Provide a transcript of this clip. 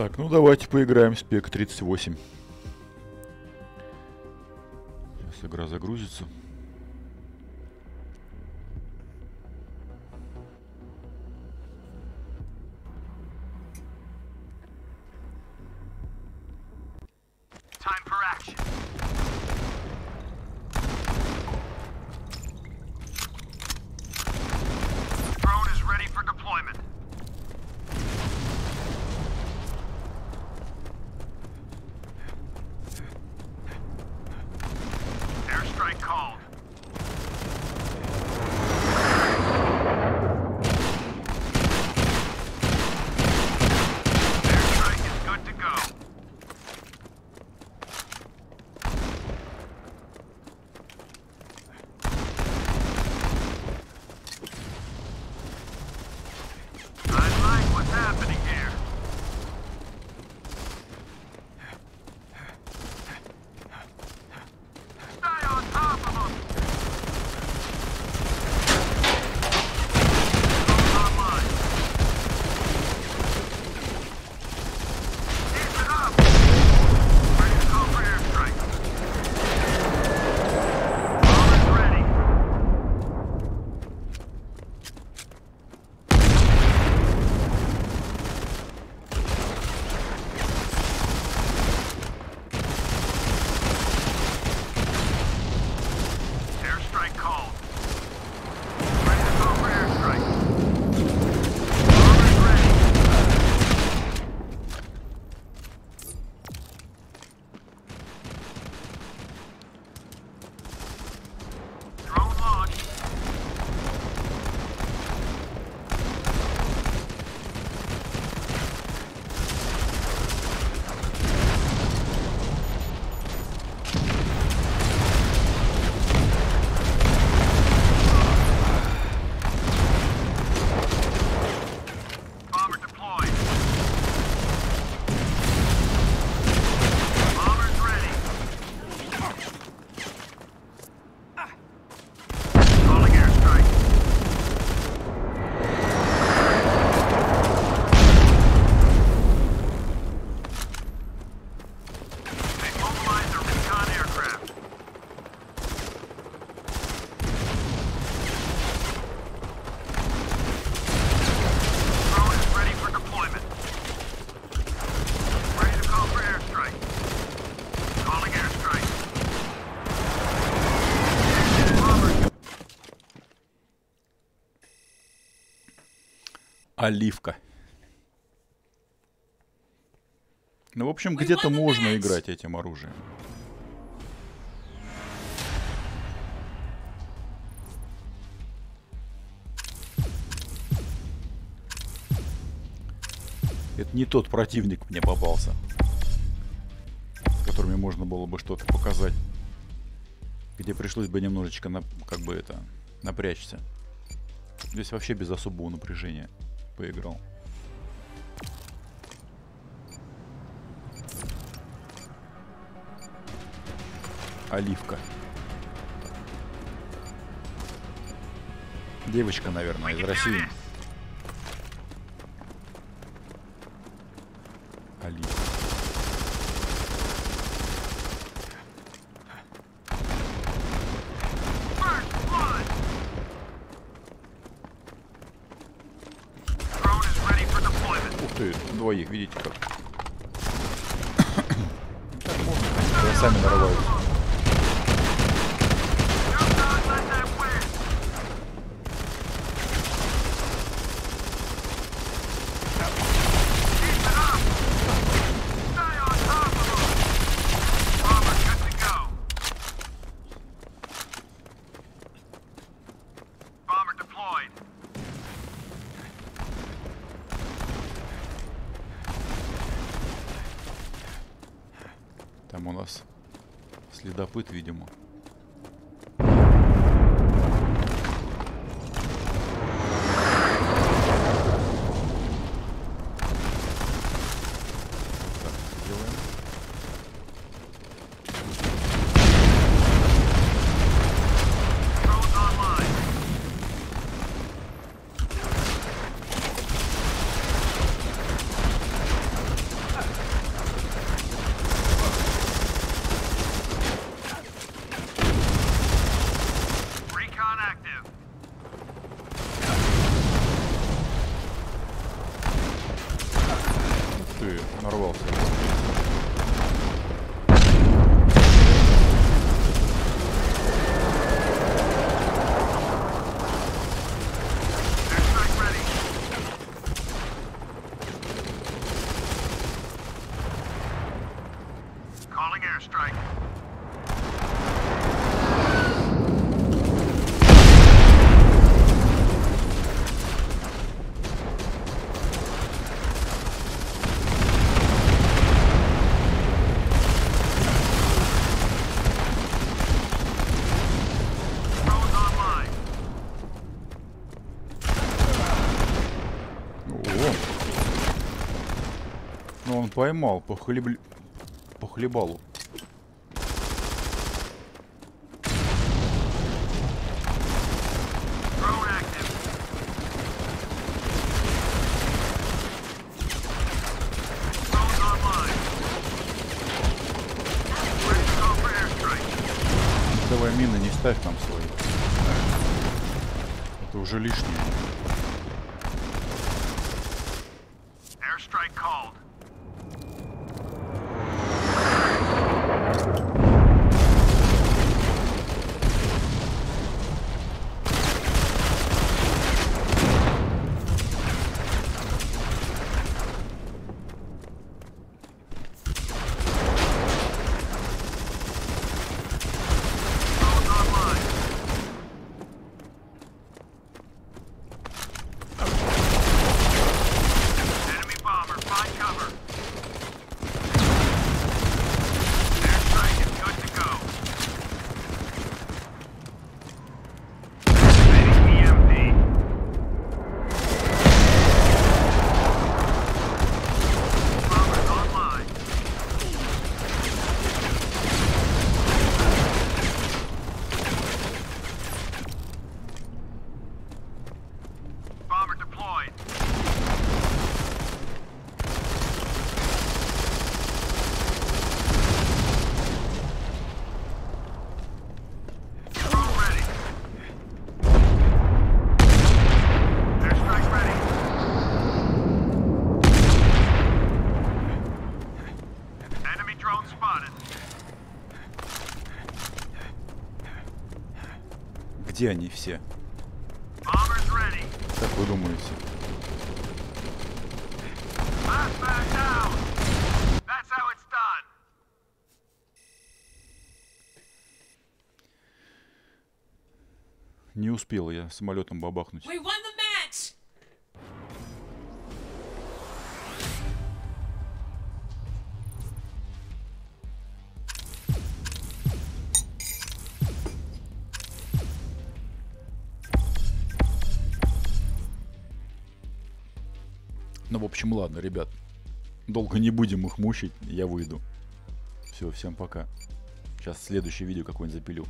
Так, ну давайте поиграем в спек 38. Сейчас игра загрузится. Time for action. Оливка. Ну, в общем, где-то можно играть этим оружием. Это не тот противник мне попался, с которыми можно было бы что-то показать. Где пришлось бы немножечко, на, как бы это, напрячься. Здесь вообще без особого напряжения поиграл. Оливка. Девочка, наверное, из России. Двоих, видите как. Сами нарываются. У нас следопыт, видимо. ты нарвался? Calling airstrike. Поймал по, хлеб... по хлебалу. Давай мины не ставь там свои. Это уже лишнее. Airstrike called. Где они все? Как вы думаете? Не успел я самолетом бабахнуть. Ну, в общем, ладно, ребят. Долго не будем их мучить, я выйду. Все, всем пока. Сейчас следующее видео какое-нибудь запилю.